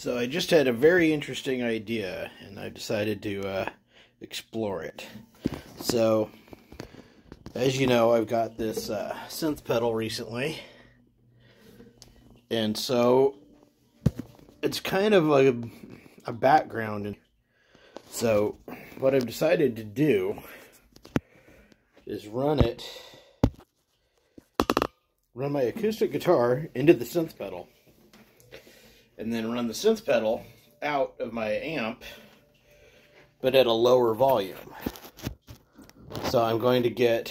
So I just had a very interesting idea, and I decided to uh, explore it. So, as you know, I've got this uh, synth pedal recently, and so it's kind of a, a background. So, what I've decided to do is run it, run my acoustic guitar into the synth pedal and then run the synth pedal out of my amp, but at a lower volume. So I'm going to get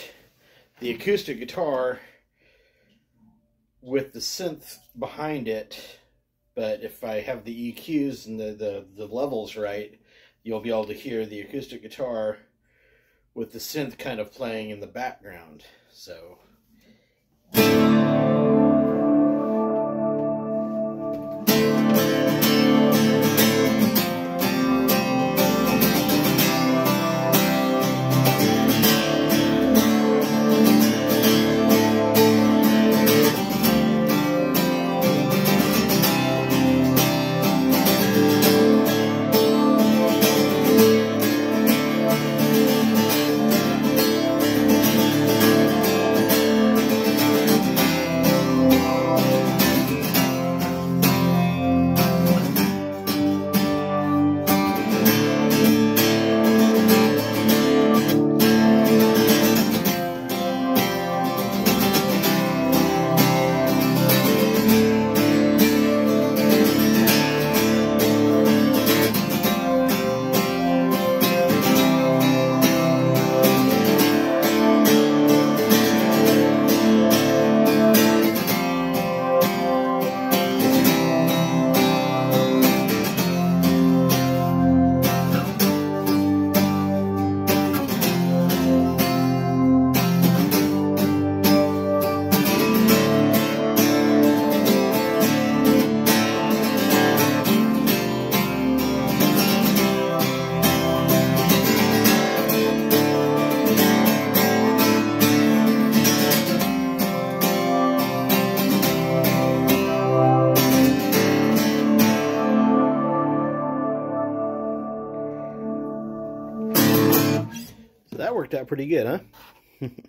the acoustic guitar with the synth behind it, but if I have the EQs and the, the, the levels right, you'll be able to hear the acoustic guitar with the synth kind of playing in the background. So that worked out pretty good, huh?